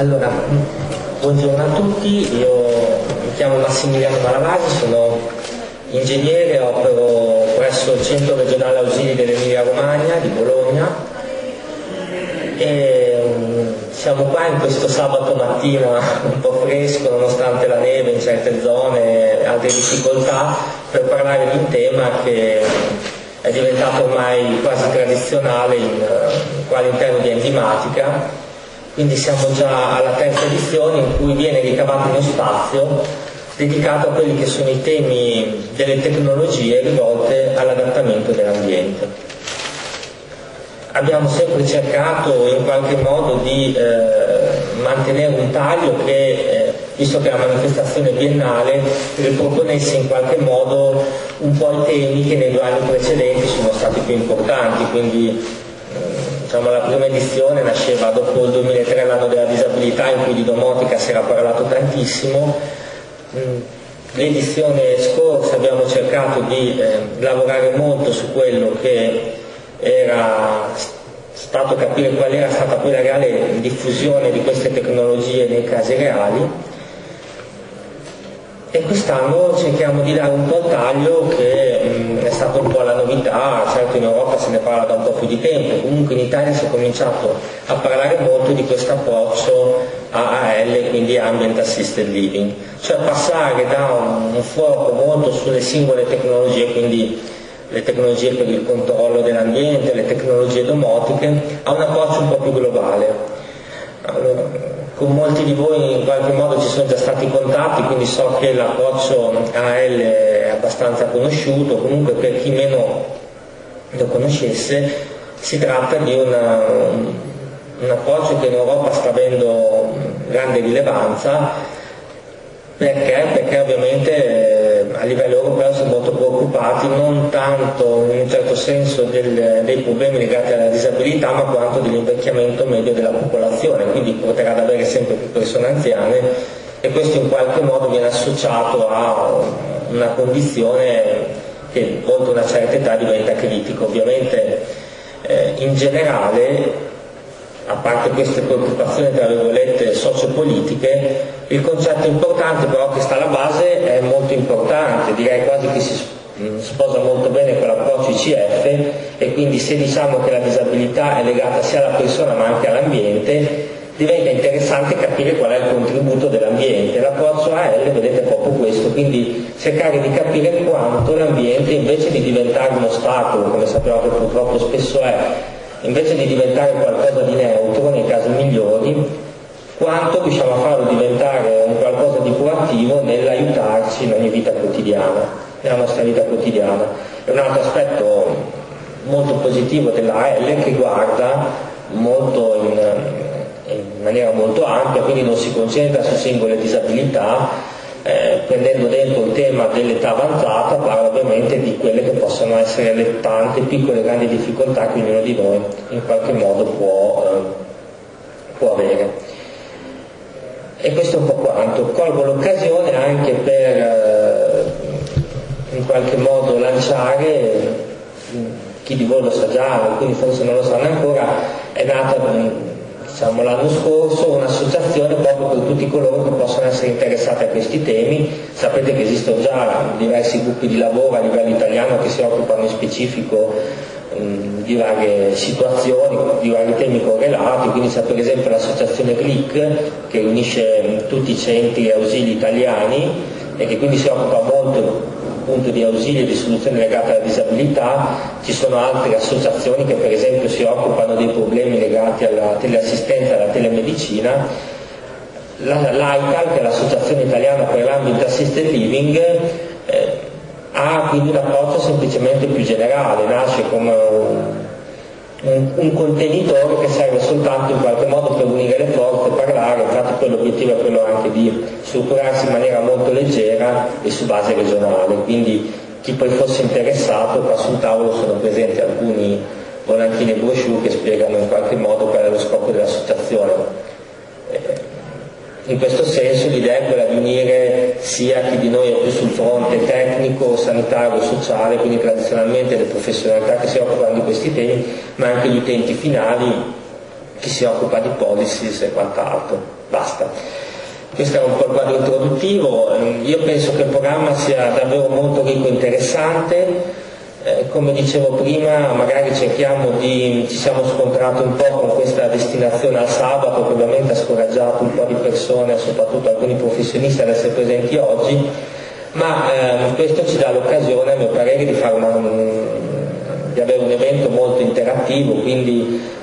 Allora, buongiorno a tutti, io mi chiamo Massimiliano Malavasi, sono ingegnere, opero presso il Centro Regionale Ausili dell'Emilia Romagna di Bologna. E um, siamo qua in questo sabato mattina un po' fresco nonostante la neve in certe zone, altre difficoltà, per parlare di un tema che è diventato ormai quasi tradizionale in, uh, all'interno di enzimatica quindi siamo già alla terza edizione in cui viene ricavato uno spazio dedicato a quelli che sono i temi delle tecnologie rivolte all'adattamento dell'ambiente. Abbiamo sempre cercato in qualche modo di eh, mantenere un taglio che, eh, visto che è una manifestazione biennale, riproponesse in qualche modo un po' i temi che nei due anni precedenti sono stati più importanti, quindi diciamo, la prima edizione nasceva dopo il 2003, l'anno della disabilità, in cui di domotica si era parlato tantissimo. Mm, l'edizione scorsa abbiamo cercato di eh, lavorare molto su quello che era stato capire qual era stata poi la reale diffusione di queste tecnologie nei casi reali e quest'anno cerchiamo di dare un po' il taglio che stata un po' la novità, certo in Europa se ne parla da un po' più di tempo, comunque in Italia si è cominciato a parlare molto di questo approccio AAL, quindi Ambient Assisted Living, cioè passare da un, un fuoco molto sulle singole tecnologie, quindi le tecnologie per il controllo dell'ambiente, le tecnologie domotiche, a un approccio un po' più globale. Allora, con molti di voi in qualche modo ci sono già stati contatti, quindi so che l'approccio AL abbastanza conosciuto, comunque per chi meno lo conoscesse si tratta di una, un approccio che in Europa sta avendo grande rilevanza perché? Perché ovviamente eh, a livello europeo sono molto preoccupati non tanto in un certo senso del, dei problemi legati alla disabilità ma quanto dell'invecchiamento medio della popolazione, quindi porterà ad avere sempre più persone anziane e questo in qualche modo viene associato a una condizione che oltre una certa età diventa critica. Ovviamente eh, in generale a parte queste preoccupazioni tra virgolette sociopolitiche, il concetto importante però che sta alla base è molto importante, direi quasi che si mm, sposa molto bene con l'approccio ICF e quindi se diciamo che la disabilità è legata sia alla persona ma anche all'ambiente, diventa interessante capire qual è il contributo dell'ambiente. L'approccio AL vedete proprio questo, quindi cercare di capire quanto l'ambiente invece di diventare un ostacolo, come sappiamo che purtroppo spesso è, invece di diventare qualcosa di neutro nei casi migliori, quanto riusciamo a farlo diventare un qualcosa di proattivo nell'aiutarci in ogni vita quotidiana, nella nostra vita quotidiana. È un altro aspetto molto positivo dell'AL che guarda molto in, in maniera molto ampia, quindi non si concentra su singole disabilità, eh, prendendo dentro il tema dell'età avanzata, parla ovviamente di quelle che possono essere le tante piccole e grandi difficoltà che ognuno di noi in qualche modo può, eh, può avere. E questo è un po' quanto. Colgo l'occasione anche per eh, in qualche modo lanciare, chi di voi lo sa già, alcuni forse non lo sanno ancora, è nata diciamo, l'anno scorso un'associazione proprio per tutti coloro che possono essere interessati a questi temi. Sapete che esistono già diversi gruppi di lavoro a livello italiano che si occupano in specifico di varie situazioni, di vari temi correlati, quindi c'è per esempio l'associazione CLIC che riunisce tutti i centri ausili italiani e che quindi si occupa molto appunto di ausilio e di soluzioni legate alla disabilità, ci sono altre associazioni che per esempio si occupano dei problemi legati alla teleassistenza e alla telemedicina, l'AICAL, che è l'Associazione Italiana per l'Ambient Assisted Living, eh, ha quindi un approccio semplicemente più generale, nasce come un, un, contenitore che serve soltanto in qualche modo per unire le forze, parlare, infatti poi l'obiettivo è quello anche di strutturarsi in maniera molto leggera e su base regionale, quindi chi poi fosse interessato, qua sul tavolo sono presenti alcuni volantini e brochure che spiegano in qualche modo qual è lo scopo dell'associazione. Eh, in questo senso l'idea è quella di unire sia chi di noi è più sul fronte tecnico, sanitario, sociale, quindi tradizionalmente le professionalità che si occupano di questi temi, ma anche gli utenti finali chi si occupa di policies e quant'altro. Basta. Questo è un po' il quadro introduttivo, io penso che il programma sia davvero molto ricco e interessante, eh, come dicevo prima magari cerchiamo di, ci siamo scontrati un po' con questa destinazione al sabato che ovviamente ha scoraggiato un po' di persone, soprattutto alcuni professionisti ad essere presenti oggi, ma eh, questo ci dà l'occasione a mio parere di, una, di avere un evento molto interattivo, quindi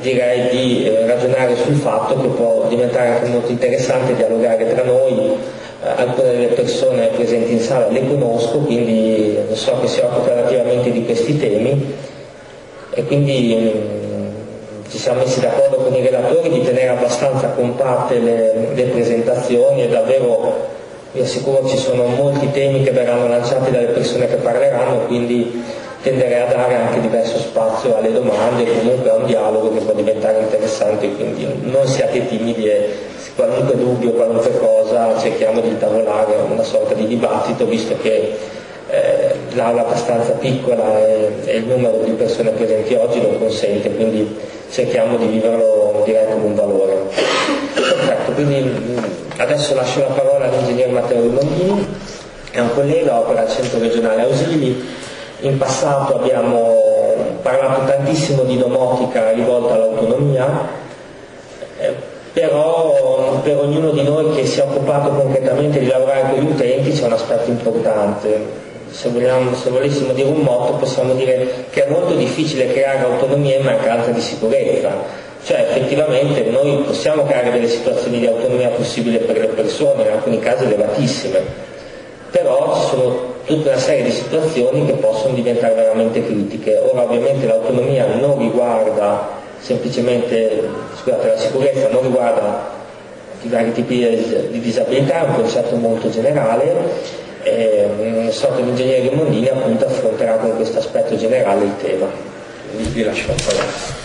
direi di eh, ragionare sul fatto che può diventare anche molto interessante dialogare tra noi, eh, alcune delle persone presenti in sala le conosco, quindi so che si occupa relativamente di questi temi. E quindi mh, mm, ci siamo messi d'accordo con i relatori di tenere abbastanza compatte le, le presentazioni e davvero vi assicuro ci sono molti temi che verranno lanciati dalle persone che parleranno, quindi tenderei a dare anche diverso spazio alle domande e comunque a un dialogo che può diventare interessante, quindi non siate timidi e qualunque dubbio, qualunque cosa cerchiamo di intavolare una sorta di dibattito visto che eh, l'aula è abbastanza piccola e, e, il numero di persone presenti oggi lo consente, quindi cerchiamo di viverlo direi come un valore. Perfetto, quindi adesso lascio la parola all'ingegner Matteo Rimondini, è un collega, opera al centro regionale Ausili in passato abbiamo parlato tantissimo di domotica rivolta all'autonomia, eh, però per ognuno di noi che si è occupato concretamente di lavorare con gli utenti c'è un aspetto importante. Se, vogliamo, se volessimo dire un motto possiamo dire che è molto difficile creare autonomia in mancanza di sicurezza, cioè effettivamente noi possiamo creare delle situazioni di autonomia possibile per le persone, in alcuni casi elevatissime, però ci sono tutta una serie di situazioni che possono diventare veramente critiche. Ora ovviamente l'autonomia non riguarda semplicemente, scusate, la sicurezza non riguarda i vari tipi di disabilità, è un concetto molto generale e un sorta di ingegnere Mondini appunto affronterà con questo aspetto generale il tema. Vi, lascio parlare.